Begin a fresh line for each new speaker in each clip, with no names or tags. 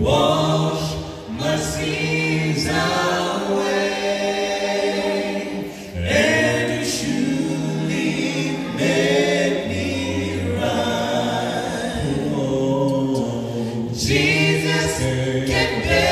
wash my sins away, and make me right. Oh, Jesus can bear.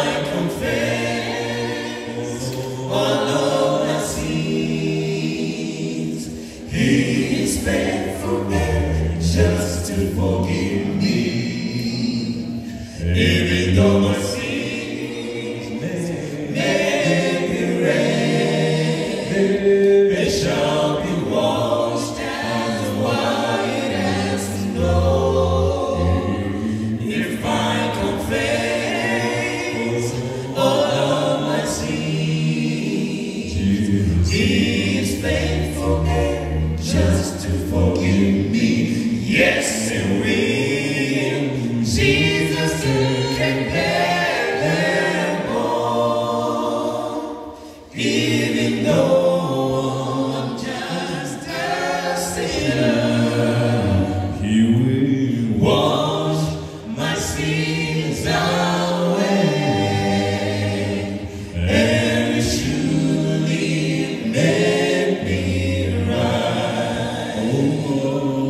to forgive me. Even though my sins may be red, they shall be washed as white as snow. If I confess all of my sins, He is faithful surely